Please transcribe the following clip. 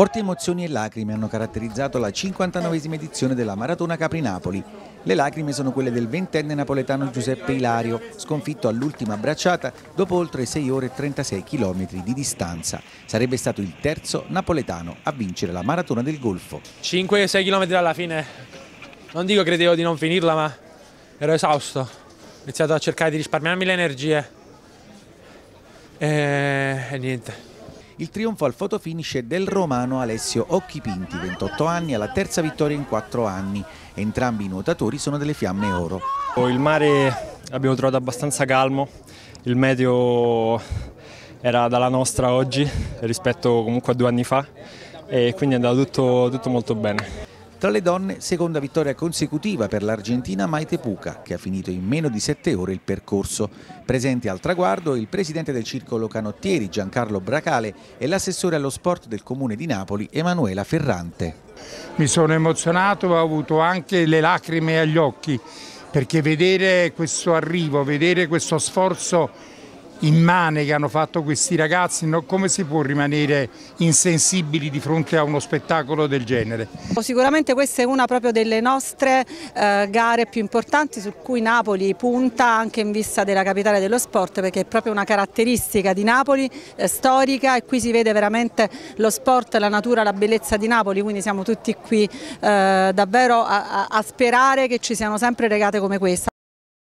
Forti emozioni e lacrime hanno caratterizzato la 59esima edizione della Maratona Capri-Napoli. Le lacrime sono quelle del ventenne napoletano Giuseppe Ilario, sconfitto all'ultima bracciata dopo oltre 6 ore e 36 km di distanza. Sarebbe stato il terzo napoletano a vincere la Maratona del Golfo. 5-6 km alla fine, non dico credevo di non finirla, ma ero esausto. Ho iniziato a cercare di risparmiarmi le energie e, e niente. Il trionfo al fotofinish del romano Alessio Occhipinti, 28 anni, alla terza vittoria in 4 anni. Entrambi i nuotatori sono delle fiamme oro. Il mare abbiamo trovato abbastanza calmo, il meteo era dalla nostra oggi rispetto comunque a due anni fa e quindi è andato tutto, tutto molto bene. Tra le donne, seconda vittoria consecutiva per l'Argentina Maite Puca, che ha finito in meno di sette ore il percorso. Presente al traguardo il presidente del circolo canottieri Giancarlo Bracale e l'assessore allo sport del comune di Napoli Emanuela Ferrante. Mi sono emozionato, ho avuto anche le lacrime agli occhi perché vedere questo arrivo, vedere questo sforzo immane che hanno fatto questi ragazzi, no? come si può rimanere insensibili di fronte a uno spettacolo del genere? Sicuramente questa è una proprio delle nostre eh, gare più importanti su cui Napoli punta anche in vista della capitale dello sport perché è proprio una caratteristica di Napoli eh, storica e qui si vede veramente lo sport, la natura, la bellezza di Napoli, quindi siamo tutti qui eh, davvero a, a sperare che ci siano sempre regate come questa.